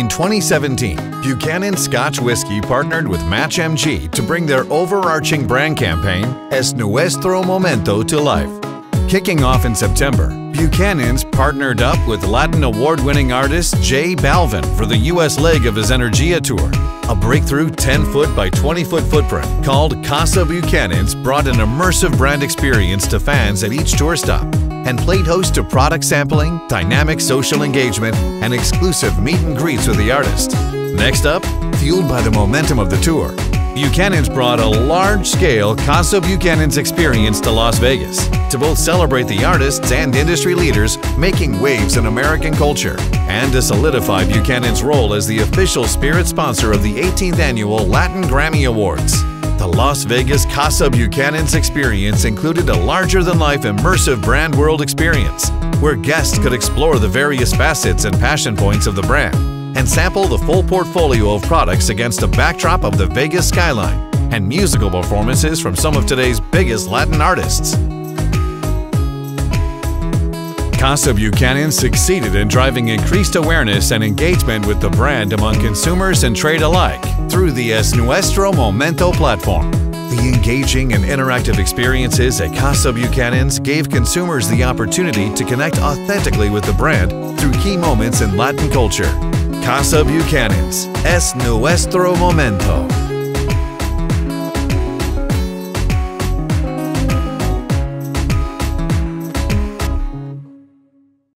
In 2017, Buchanan Scotch Whisky partnered with Match MG to bring their overarching brand campaign, Es Nuestro Momento, to life. Kicking off in September, Buchanan's partnered up with Latin award-winning artist J Balvin for the US leg of his Energia tour. A breakthrough 10-foot by 20-foot footprint called Casa Buchanan's brought an immersive brand experience to fans at each tour stop and played host to product sampling, dynamic social engagement, and exclusive meet and greets with the artist. Next up, fueled by the momentum of the tour, Buchanan's brought a large-scale Casa Buchanan's experience to Las Vegas to both celebrate the artists and industry leaders making waves in American culture and to solidify Buchanan's role as the official spirit sponsor of the 18th annual Latin Grammy Awards. The Las Vegas Casa Buchanan's experience included a larger-than-life immersive brand world experience where guests could explore the various facets and passion points of the brand and sample the full portfolio of products against a backdrop of the Vegas skyline and musical performances from some of today's biggest Latin artists. Casa Buchanan succeeded in driving increased awareness and engagement with the brand among consumers and trade alike through the Es Nuestro Momento platform. The engaging and interactive experiences at Casa Buchanan's gave consumers the opportunity to connect authentically with the brand through key moments in Latin culture. Casa Buchanan's Es Nuestro Momento.